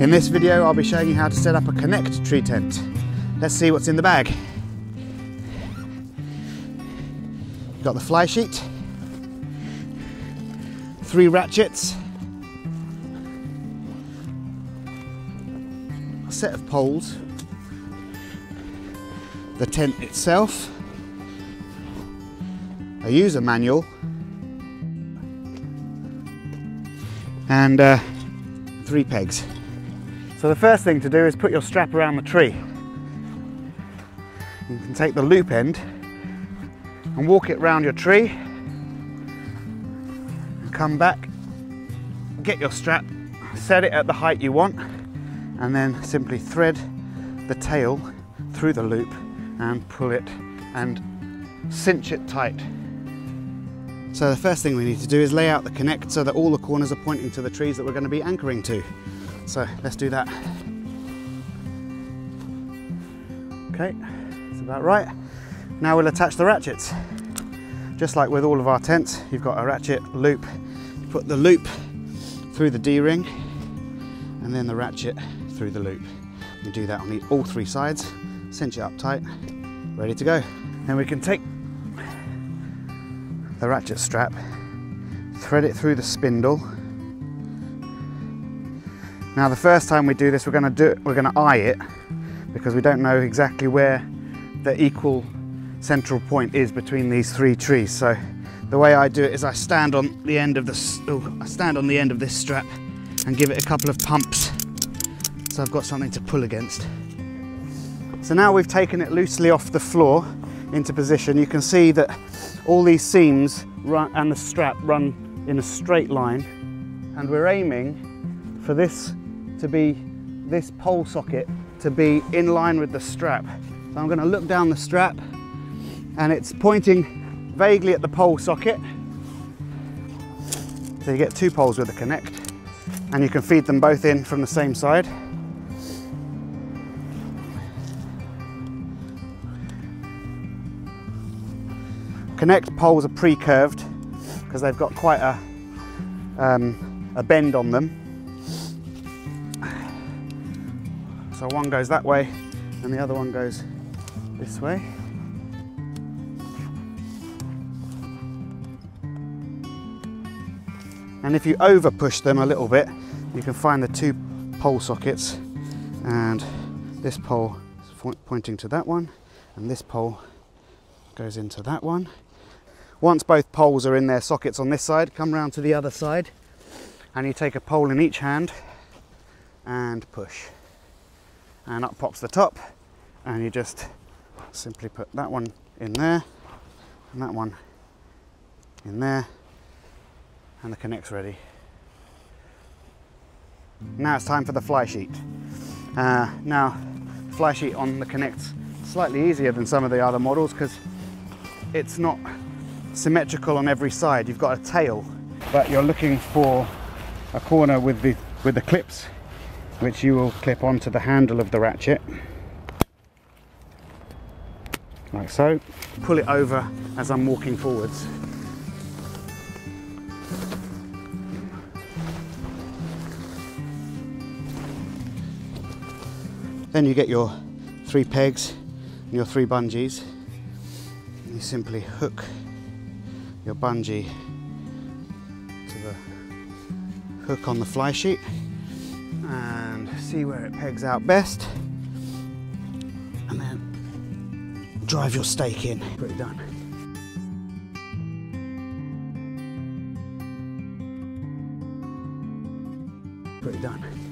In this video I'll be showing you how to set up a Connect tree tent. Let's see what's in the bag. Got the fly sheet, three ratchets, a set of poles, the tent itself, a user manual, and uh, three pegs. So the first thing to do is put your strap around the tree. You can take the loop end and walk it round your tree and come back, get your strap, set it at the height you want and then simply thread the tail through the loop and pull it and cinch it tight. So the first thing we need to do is lay out the connect so that all the corners are pointing to the trees that we're going to be anchoring to. So let's do that. Okay, that's about right. Now we'll attach the ratchets. Just like with all of our tents, you've got a ratchet loop. You put the loop through the D-ring and then the ratchet through the loop. You do that on all three sides, cinch it up tight, ready to go. Then we can take the ratchet strap, thread it through the spindle. Now the first time we do this, we're going to do it, we're to eye it because we don't know exactly where the equal central point is between these three trees. So the way I do it is I stand on the end of the oh, I stand on the end of this strap and give it a couple of pumps so I've got something to pull against. So now we've taken it loosely off the floor into position. You can see that all these seams run, and the strap run in a straight line and we're aiming for this to be this pole socket to be in line with the strap. So I'm going to look down the strap and it's pointing vaguely at the pole socket. So you get two poles with a connect and you can feed them both in from the same side. Connect poles are pre-curved because they've got quite a, um, a bend on them. So one goes that way and the other one goes this way. And if you over push them a little bit, you can find the two pole sockets and this pole is pointing to that one and this pole goes into that one once both poles are in their sockets on this side, come round to the other side and you take a pole in each hand and push. And up pops the top and you just simply put that one in there and that one in there and the connect's ready. Now it's time for the fly sheet. Uh, now, fly sheet on the Connect's slightly easier than some of the other models because it's not symmetrical on every side. You've got a tail, but you're looking for a corner with the, with the clips, which you will clip onto the handle of the ratchet. Like so. Pull it over as I'm walking forwards. Then you get your three pegs and your three bungees. You simply hook your bungee to the hook on the fly sheet and see where it pegs out best and then drive your stake in. Pretty done. Pretty done.